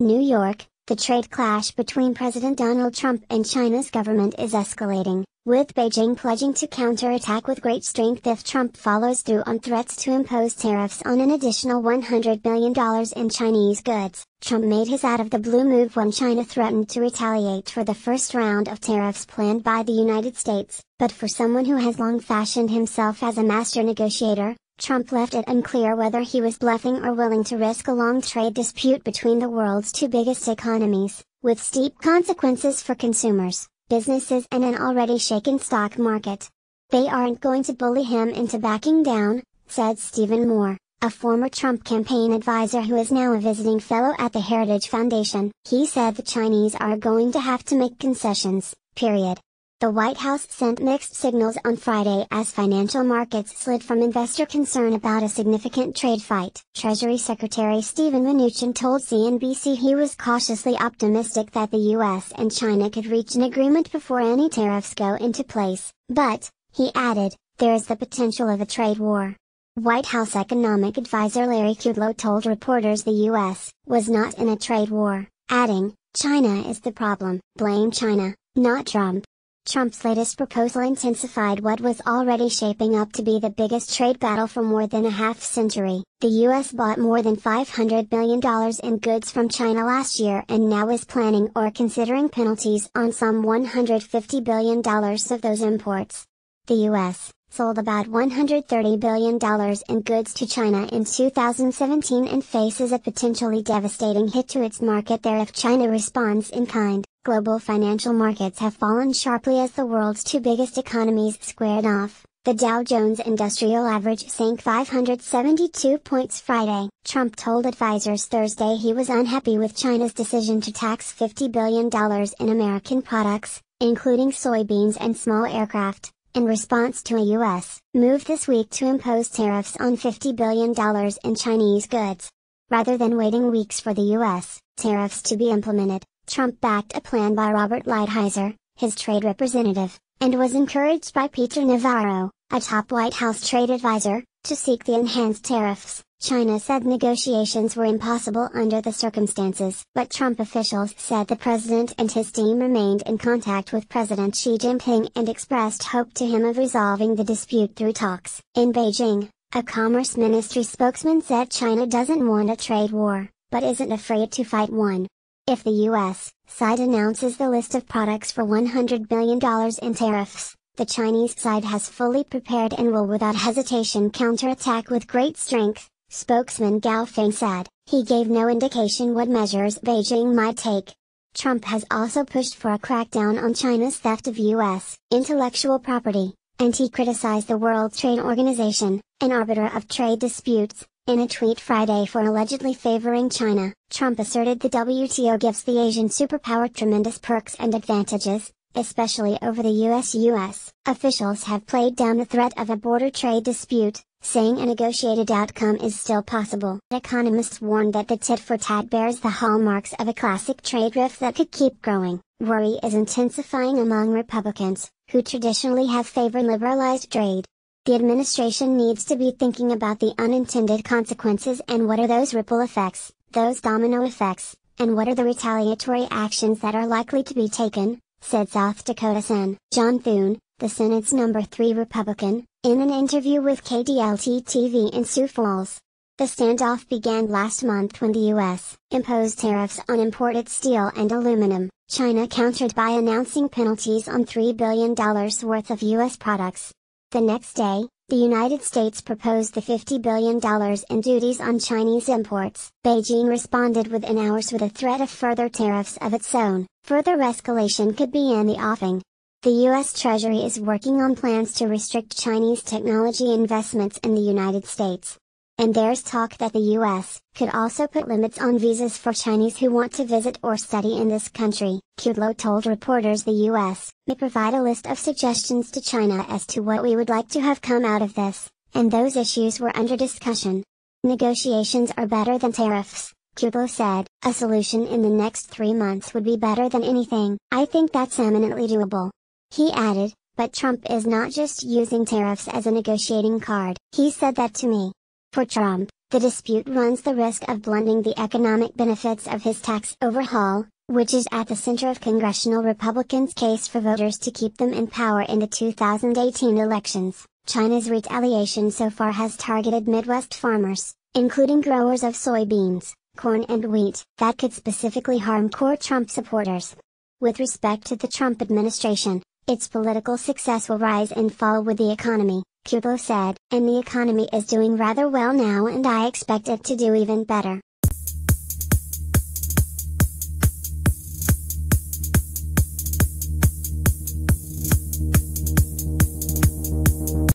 New York, the trade clash between President Donald Trump and China's government is escalating, with Beijing pledging to counterattack with great strength if Trump follows through on threats to impose tariffs on an additional $100 billion in Chinese goods. Trump made his out of the blue move when China threatened to retaliate for the first round of tariffs planned by the United States, but for someone who has long fashioned himself as a master negotiator, Trump left it unclear whether he was bluffing or willing to risk a long trade dispute between the world's two biggest economies, with steep consequences for consumers, businesses and an already shaken stock market. They aren't going to bully him into backing down, said Stephen Moore, a former Trump campaign advisor who is now a visiting fellow at the Heritage Foundation. He said the Chinese are going to have to make concessions, period. The White House sent mixed signals on Friday as financial markets slid from investor concern about a significant trade fight. Treasury Secretary Steven Mnuchin told CNBC he was cautiously optimistic that the US and China could reach an agreement before any tariffs go into place, but, he added, there is the potential of a trade war. White House economic advisor Larry Kudlow told reporters the US was not in a trade war, adding, China is the problem, blame China, not Trump. Trump's latest proposal intensified what was already shaping up to be the biggest trade battle for more than a half century. The U.S. bought more than $500 billion in goods from China last year and now is planning or considering penalties on some $150 billion of those imports. The U.S. sold about $130 billion in goods to China in 2017 and faces a potentially devastating hit to its market there if China responds in kind. Global financial markets have fallen sharply as the world's two biggest economies squared off. The Dow Jones Industrial Average sank 572 points Friday. Trump told advisors Thursday he was unhappy with China's decision to tax $50 billion in American products, including soybeans and small aircraft, in response to a U.S. move this week to impose tariffs on $50 billion in Chinese goods. Rather than waiting weeks for the U.S. tariffs to be implemented, Trump backed a plan by Robert Lighthizer, his trade representative, and was encouraged by Peter Navarro, a top White House trade advisor, to seek the enhanced tariffs. China said negotiations were impossible under the circumstances. But Trump officials said the president and his team remained in contact with President Xi Jinping and expressed hope to him of resolving the dispute through talks. In Beijing, a Commerce Ministry spokesman said China doesn't want a trade war, but isn't afraid to fight one. If the U.S. side announces the list of products for $100 billion in tariffs, the Chinese side has fully prepared and will without hesitation counterattack with great strength, spokesman Gao Feng said. He gave no indication what measures Beijing might take. Trump has also pushed for a crackdown on China's theft of U.S. intellectual property, and he criticized the World Trade Organization, an arbiter of trade disputes, in a tweet Friday for allegedly favoring China, Trump asserted the WTO gives the Asian superpower tremendous perks and advantages, especially over the US-US. Officials have played down the threat of a border trade dispute, saying a negotiated outcome is still possible. Economists warn that the tit-for-tat bears the hallmarks of a classic trade rift that could keep growing. Worry is intensifying among Republicans, who traditionally have favored liberalized trade. The administration needs to be thinking about the unintended consequences and what are those ripple effects, those domino effects, and what are the retaliatory actions that are likely to be taken, said South Dakota Sen. John Thune, the Senate's number 3 Republican, in an interview with KDLT TV in Sioux Falls. The standoff began last month when the U.S. imposed tariffs on imported steel and aluminum. China countered by announcing penalties on $3 billion worth of U.S. products. The next day, the United States proposed the $50 billion in duties on Chinese imports. Beijing responded within hours with a threat of further tariffs of its own. Further escalation could be in the offing. The U.S. Treasury is working on plans to restrict Chinese technology investments in the United States. And there's talk that the US could also put limits on visas for Chinese who want to visit or study in this country. Kudlow told reporters the US may provide a list of suggestions to China as to what we would like to have come out of this, and those issues were under discussion. Negotiations are better than tariffs, Kudlow said. A solution in the next three months would be better than anything. I think that's eminently doable. He added, but Trump is not just using tariffs as a negotiating card. He said that to me. For Trump, the dispute runs the risk of blending the economic benefits of his tax overhaul, which is at the center of congressional Republicans' case for voters to keep them in power in the 2018 elections. China's retaliation so far has targeted Midwest farmers, including growers of soybeans, corn and wheat, that could specifically harm core Trump supporters. With respect to the Trump administration, its political success will rise and fall with the economy, Cuomo said, and the economy is doing rather well now and I expect it to do even better.